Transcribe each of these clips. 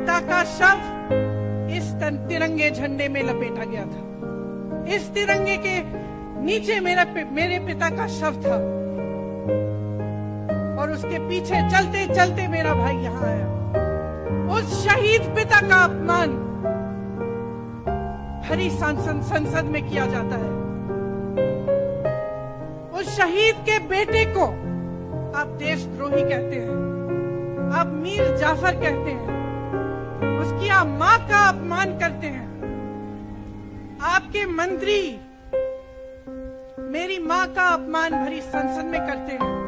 पिता का शव इस तिरंगे झंडे में लपेटा गया था। इस तिरंगे के नीचे मेरा मेरे पिता का शव था। और उसके पीछे चलते चलते मेरा भाई यहाँ आया। उस शहीद पिता का अपमान हरी संसद संसद में किया जाता है। उस शहीद के बेटे को आप देशद्रोही कहते हैं। आप मीर जाफ़र कहते हैं। आप माँ का अपमान करते हैं। आपके मंत्री मेरी माँ का अपमान भरी संसद में करते हैं।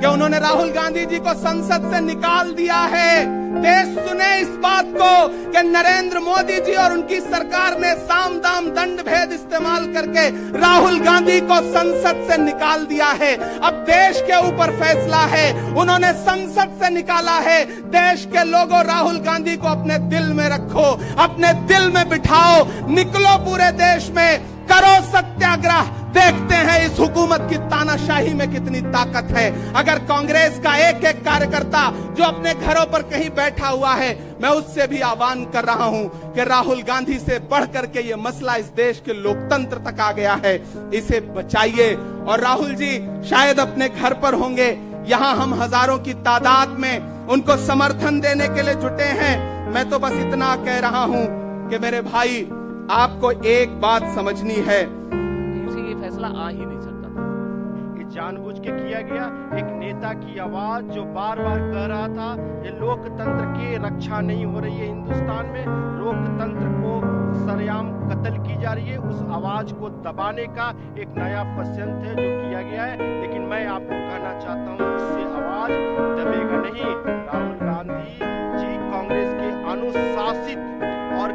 कि उन्होंने राहुल गांधी जी को संसद से निकाल दिया है। देश सुने इस बात को कि नरेंद्र मोदी जी और उनकी सरकार ने साम दाम दंड भेद इस्तेमाल करके राहुल गांधी को संसद से निकाल दिया है। अब देश के ऊपर फैसला है। उन्होंने संसद से निकाला है। देश के लोगों, राहुल गांधी को अपने दिल में रखो, अपने दिल में बिठाओ। निकलो पूरे देश में। करो सत्याग्रह। देखते इस हुकूमत की तानाशाही में कितनी ताकत है? अगर कांग्रेस का एक एक कार्यकर्ता जो अपने घरों पर कहीं बैठा हुआ है, मैं उससे भी आह्वान कर रहा हूँ कि राहुल गांधी से बढ़ करके ये मसला इस देश के लोकतंत्र तक आ गया है। इसे बचाइए। और राहुल जी, शायद अपने घर पर होंगे। यहाँ हम हज़ारों की तादाद में उनको समर्थन देने के लिए जुटे हैं। मैं तो बस इतना कह रहा हूँ कि मेरे भाई, आपको एक बात समझनी है। आ ही नहीं सकता था। ये जानबूझ के किया गया एक नेता की आवाज़ जो बार बार कह रहा था, ये लोकतंत्र की रक्षा नहीं हो रही है हिंदुस्तान में। लोकतंत्र को सरेआम कत्ल की जा रही है। उस आवाज़ को दबाने का एक नया पसंद है जो किया गया है। लेकिन मैं आपको कहना चाहता हूँ इससे आवाज़ दबेगा नहीं। राहुल गांधी जी कांग्रेस के अनुशासित और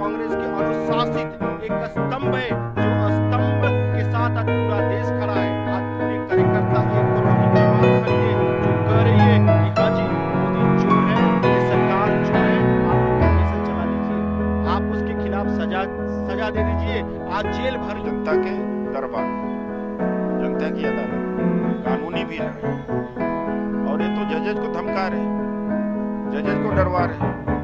कांग्रेस के अनुशासित एक स्तंभ है। साथ आज पूरा देश खड़ा है आज पूरे कार्यकर्ता एक करोड़ की जमात है जो कह रही है कि हाँ जी मोदी चोर है ये सरकार चोर है आप कैसे चला लीजिए आप उसके खिलाफ सजा सजा दे दीजिए आज जेल भर जनता के दरबार जनता की अदालत कानूनी भी लड़ाई और ये तो जजेज को धमका रहे जजेज को डरवा रहे।